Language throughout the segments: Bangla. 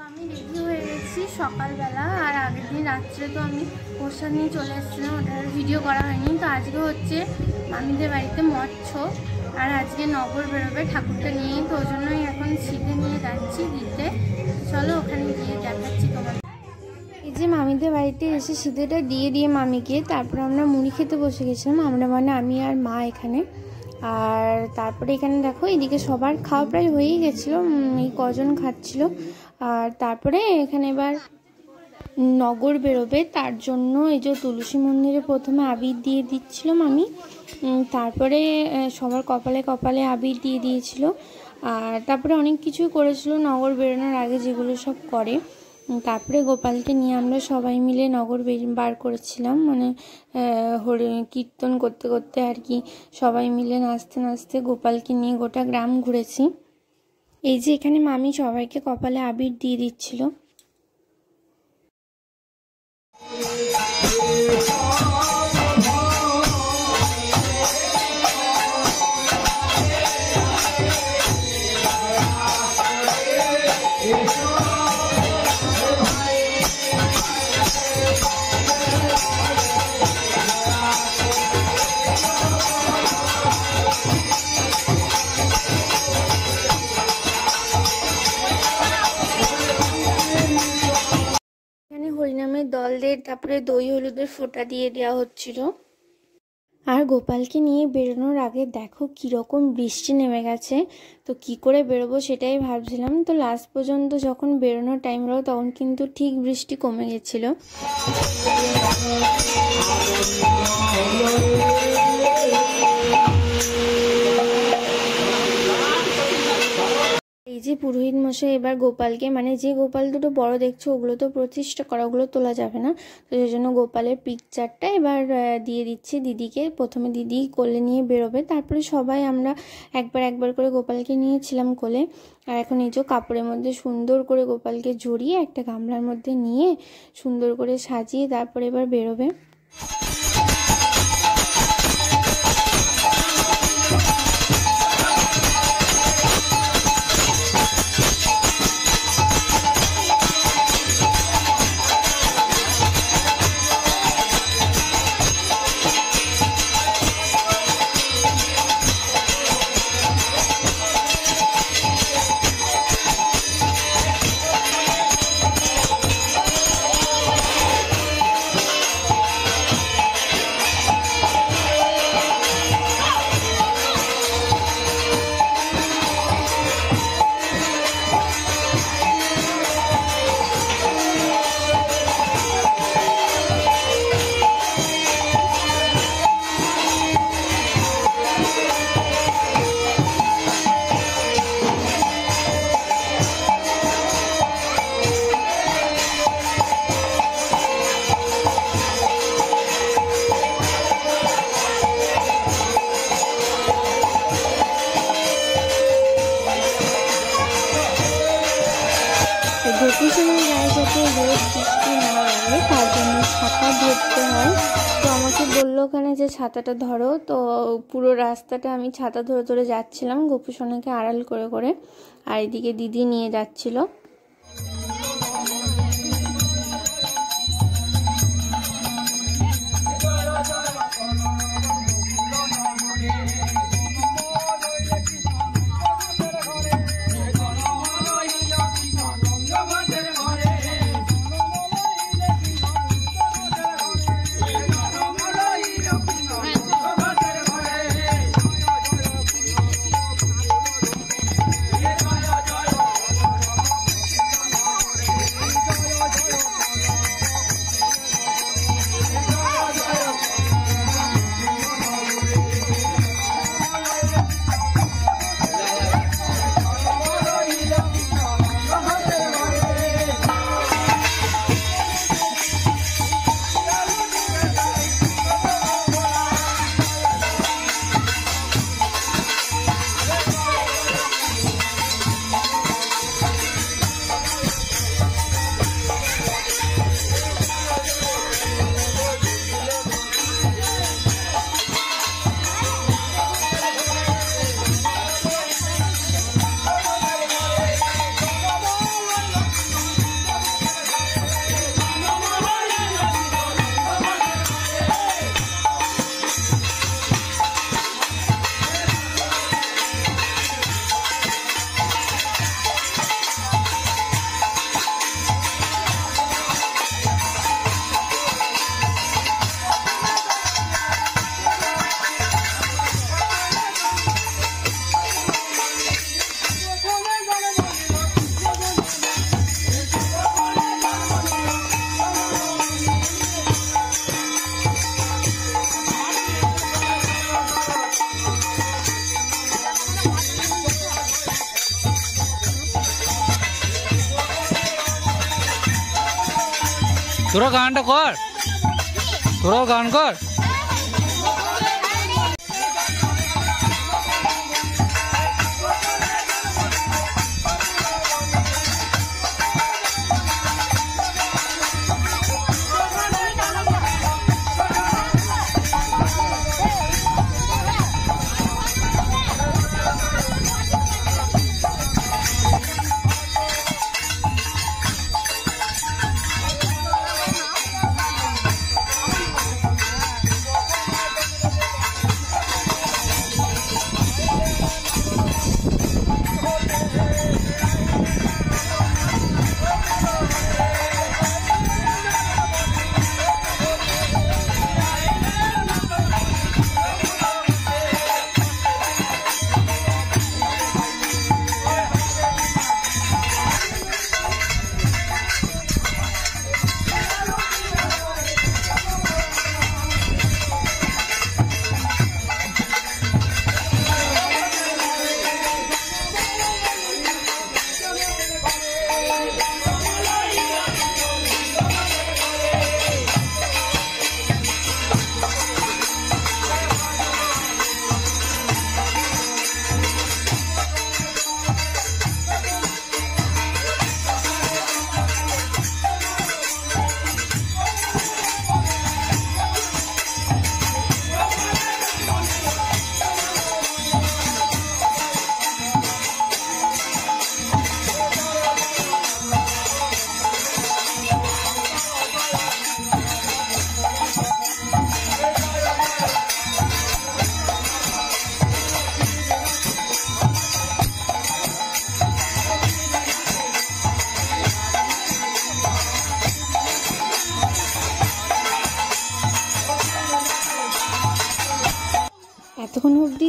আমি রেডি হয়ে গেছি সকালবেলা। আর আগের দিন রাত্রে তো আমি প্রসাদ নিয়ে চলে এসেছিলাম ওটার ভিডিও করা হয়নি। তো আজকে হচ্ছে মামিদের বাড়িতে মৎস্য আর আজকে নগর বেরোবে ঠাকুরটা নিয়ে, তো ওই জন্যই এখন শীতে নিয়ে যাচ্ছি দিতে চলো ওখানে গিয়ে দেখাচ্ছি তোমার এই যে মামিদের বাড়িতে এসে শীতেটা দিয়ে দিয়ে মামিকে, তারপর আমরা মুড়ি খেতে বসে গেছিলাম, আমরা মানে আমি আর মা এখানে। আর তারপরে এখানে দেখো, এদিকে সবার খাওয়া প্রায় হয়েই গেছিল এই কজন খাচ্ছিল। আর তারপরে এখানে এবার নগর বেরোবে। তার জন্য এই যে তুলসী মন্দিরে প্রথমে আবির দিয়ে দিচ্ছিলাম আমি। তারপরে সবার কপালে কপালে আবির দিয়ে দিয়েছিল। আর তারপরে অনেক কিছুই করেছিল নগর বেরোনোর আগে যেগুলো সব করে। তারপরে গোপালকে নিয়ে আমরা সবাই মিলে নগর বের- করেছিলাম। মানে হরি, কীর্তন করতে করতে আর কি সবাই মিলে নাচতে নাচতে গোপালকে নিয়ে গোটা গ্রাম ঘুরেছি। এই যে এখানে মামি সবাইকে কপালে আবির দিয়ে দিচ্ছিল। তারপরে দই হলুদের ফোঁটা দিয়ে দেওয়া হচ্ছিল। আর গোপালকে নিয়ে বেরোনোর আগে দেখো কীরকম বৃষ্টি নেমে গেছে। তো কি করে বেরোবো সেটাই ভাবছিলাম। তো লাস্ট পর্যন্ত যখন বেরোনোর টাইম হলো তখন কিন্তু ঠিক বৃষ্টি কমে গেছিল। যে পুরোহিত মশাই এবার গোপালকে মানে যে গোপাল দুটো বড় দেখছ, ওগুলো তো প্রতিষ্ঠা করা, ওগুলো তোলা যাবে না। তো সেই জন্য গোপালের পিকচারটা এবার দিয়ে দিচ্ছি দিদিকে। প্রথমে দিদি কোলে নিয়ে বেরোবে, তারপরে সবাই আমরা একবার একবার করে গোপালকে নিয়েছিলাম কোলে। আর এখন এই যে কাপড়ের মধ্যে সুন্দর করে গোপালকে জড়িয়ে একটা গামলার মধ্যে নিয়ে সুন্দর করে সাজিয়ে তারপরে এবার বেরোবে। যে ছাতাটা ধরো, তো পুরো রাস্তাটা আমি ছাতা ধরে ধরে যাচ্ছিলাম, গোপীসোনাকে আড়াল করে করে। আর এদিকে দিদি নিয়ে যাচ্ছিল। তোরা গানটা কর তোরাও গান কর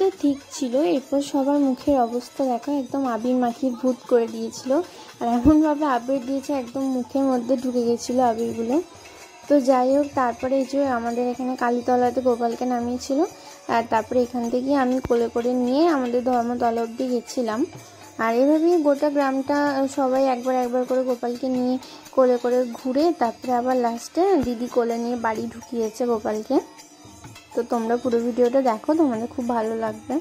তো ঠিক ছিল, এরপর সবার মুখের অবস্থা দেখো, একদম আবির মাখিয়ে ভূত করে দিয়েছিল। আর এমনভাবে আবির দিয়েছে, একদম মুখের মধ্যে ঢুকে গেছিল আবিরগুলো। তো যাই হোক, তারপরে এই যে আমাদের এখানে কালীতলাতে গোপালকে নামিয়েছিল, আর তারপরে এখান থেকে আমি কোলে করে নিয়ে আমাদের ধর্মতলা অব্দি গেছিলাম। আর এভাবেই গোটা গ্রামটা, সবাই একবার একবার করে গোপালকে নিয়ে কোলে করে ঘুরে, তারপরে আবার লাস্টে দিদি কোলে নিয়ে বাড়ি ঢুকিয়েছে গোপালকে। তো তোমরা পুরো ভিডিওটা দেখো তোমাদের খুব ভালো লাগবে।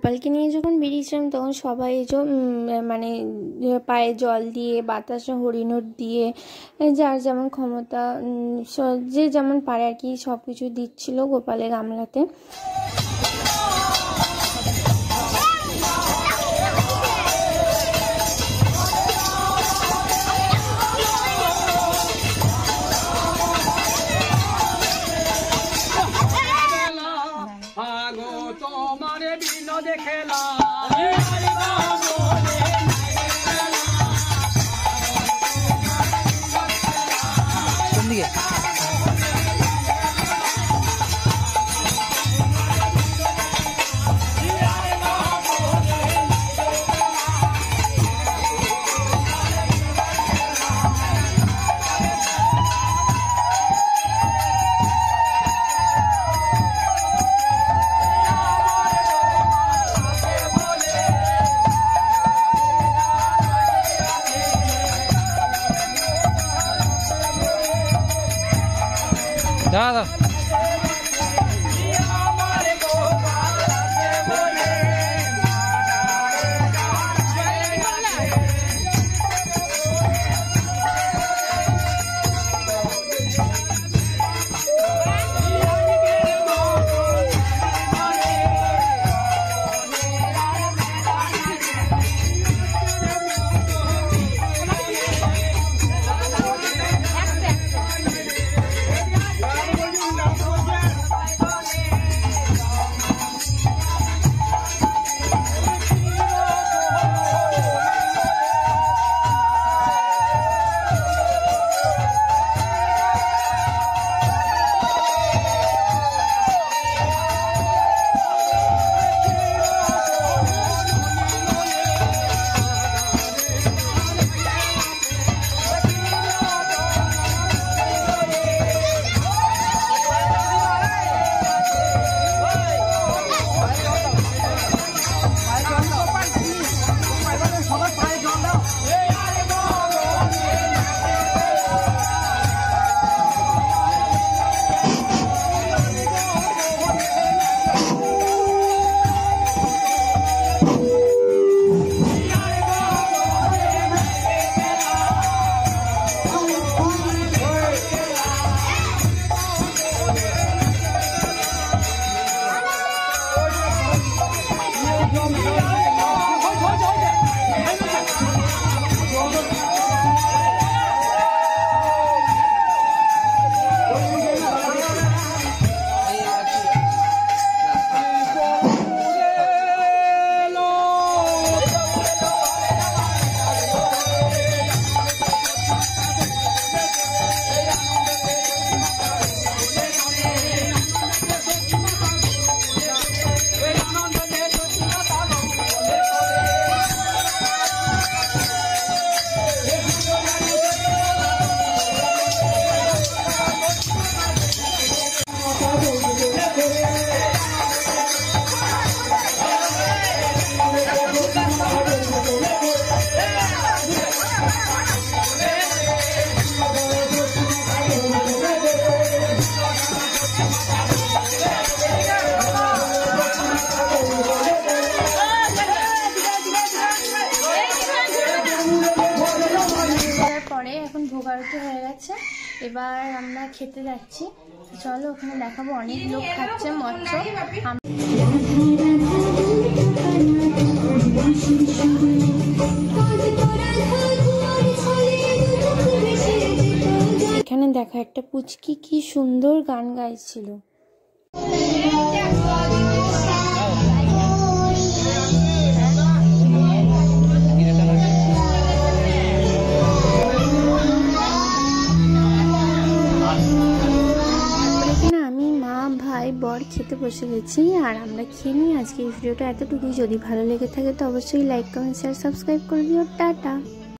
গোপালকে নিয়ে যখন বেরিয়েছিলাম, তখন সবাই মানে পায়ে জল দিয়ে, বাতাসে হরিণর দিয়ে, যার যেমন ক্ষমতা যে যেমন পারে আর কি সব কিছু দিচ্ছিল গোপালের গামলাতে। এবার আমরা খেতে যাচ্ছি। চলো, ওখানে দেখাবো অনেক লোক খাচ্ছে মৎস্য এখানে দেখা একটা পুচকি, কি সুন্দর গান গাইছিল। বর খেতে বসে গেছি, আর আমরা খেয়ে নিই আজকে এই ভিডিওটা এতটুকুই। যদি ভালো লেগে থাকে তো অবশ্যই লাইক কমেন্ট শেয়ার সাবস্ক্রাইব করে দিও। টাটা।